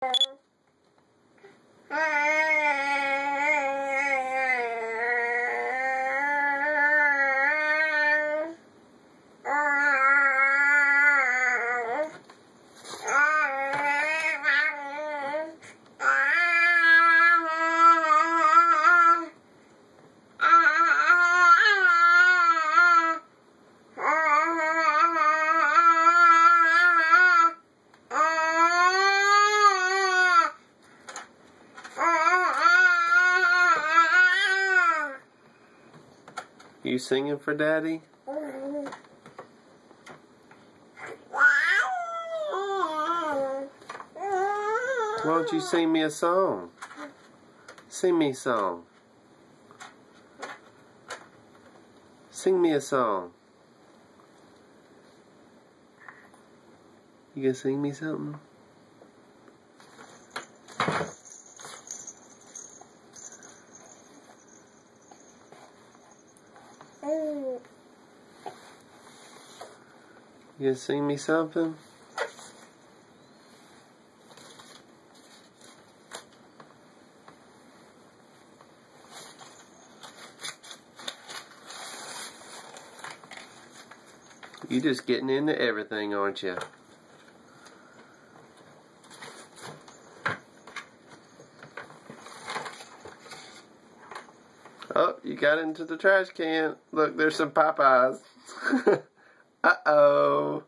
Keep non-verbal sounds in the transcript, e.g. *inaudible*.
Bye. You singing for daddy? Why don't you sing me a song? Sing me a song. Sing me a song. You gonna sing me something? You gonna sing me something? You just getting into everything, aren't you? Oh, you got into the trash can. Look, there's some Popeyes. *laughs* Uh-oh.